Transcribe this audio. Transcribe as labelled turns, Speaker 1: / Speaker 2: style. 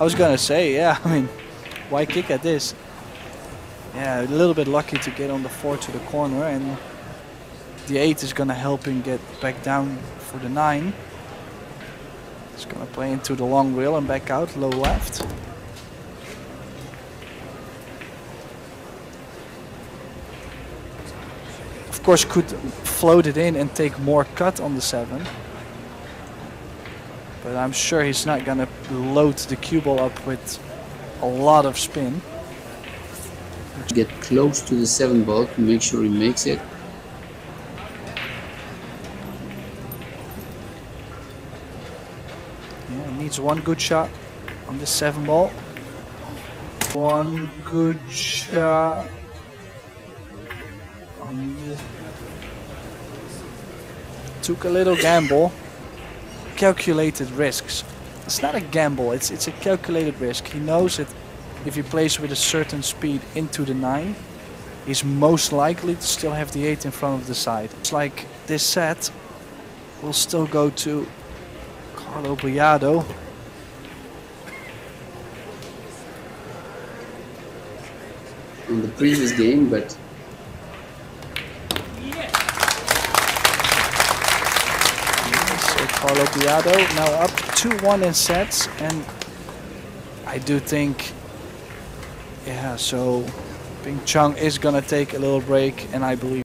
Speaker 1: I was gonna say, yeah. I mean, why kick at this? Yeah, a little bit lucky to get on the four to the corner, and the eight is gonna help him get back down for the nine. He's gonna play into the long rail and back out, low left. Of course, could float it in and take more cut on the seven. But I'm sure he's not gonna load the cue ball up with a lot of spin.
Speaker 2: Get close to the seven ball to make sure he makes it.
Speaker 1: Yeah, he needs one good shot on the seven ball. One good shot. Took a little gamble. Calculated risks. It's not a gamble, it's it's a calculated risk. He knows that if he plays with a certain speed into the nine, he's most likely to still have the eight in front of the side. It's like this set will still go to Carlo Biado.
Speaker 2: on the previous game, but
Speaker 1: Carlo Biado now up 2-1 in sets and I do think yeah so Ping Chang is gonna take a little break and I believe